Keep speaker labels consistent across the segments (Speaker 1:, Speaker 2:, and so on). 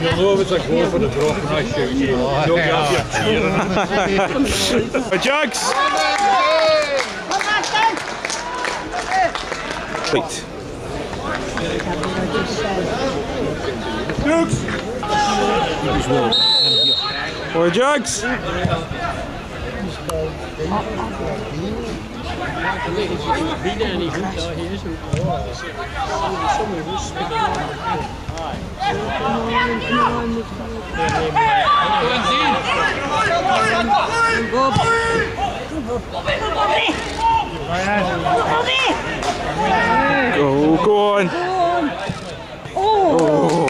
Speaker 1: Je het dat ik voor de brokken als je zo gaat je
Speaker 2: Jacks! Jacks! Jacks! For the drop and I shoot you.
Speaker 1: You'll be up here cheering. Jugs! Right. Four jugs.
Speaker 2: Go, go on.
Speaker 1: Oh.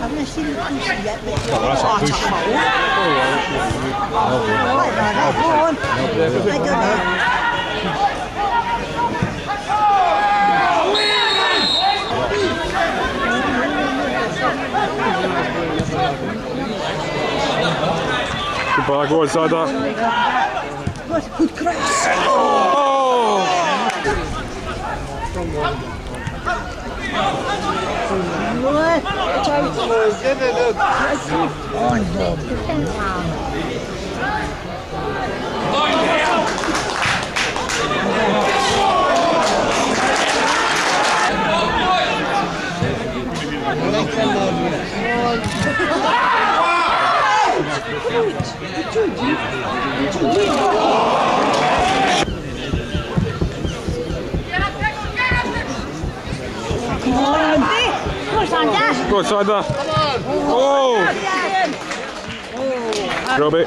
Speaker 3: Haven't I seen the push yet? But that's a
Speaker 1: push. I like
Speaker 2: Goodbye, go on, Sada.
Speaker 3: What a good cross.
Speaker 2: Oh!
Speaker 3: What? On, Bob. Defend arm.
Speaker 1: Come on.
Speaker 3: Come
Speaker 2: on, Go. Oh! It.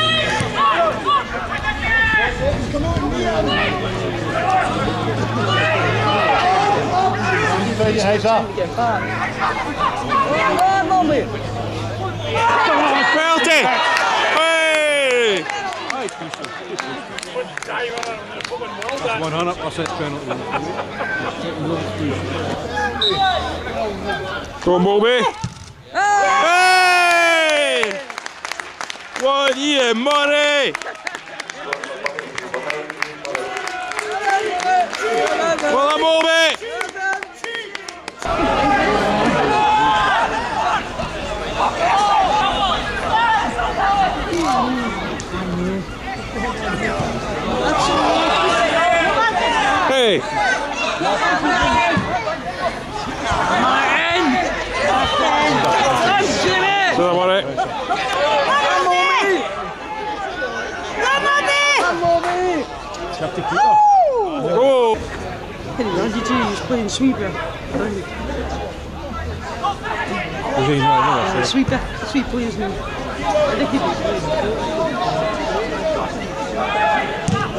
Speaker 1: Come on, mommy.
Speaker 2: Penalty! Hey! 100% penalty. Go on, Moby! Hey! One year money! Morbe! Hey! Selam aleyküm. Lan
Speaker 1: Mobi! Lan Mobi! Çaptık yok. Randy G is playing sweeper. Sweeper. Sweep players now. I think he'd be playing.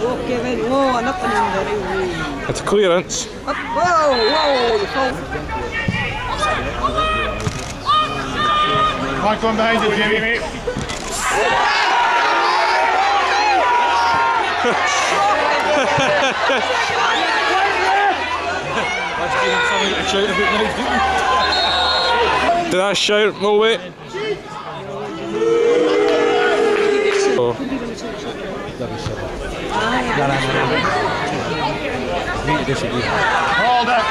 Speaker 1: Oh, Kevin. Nothing in there.
Speaker 2: It's a clearance.
Speaker 1: Up. Whoa, whoa, you fall. Back on behind you,
Speaker 2: Jimmy. Did I shout, Moby? Oh.
Speaker 1: Hold it.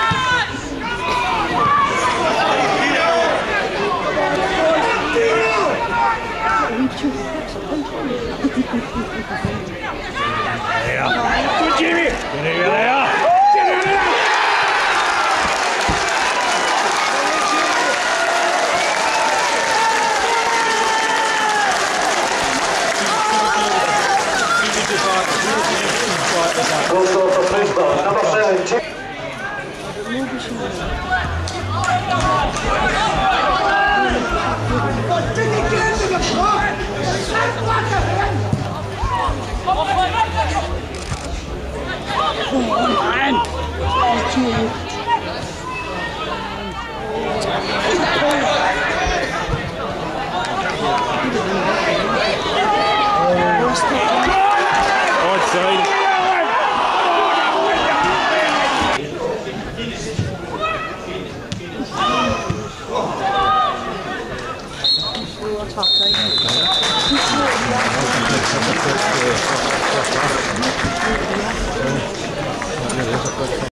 Speaker 1: Good, Jimmy. Get over there. Get over there. Goal scorer for Brisbane, number seven, Jim. Oh, man! Oh,
Speaker 2: ありがとうございます。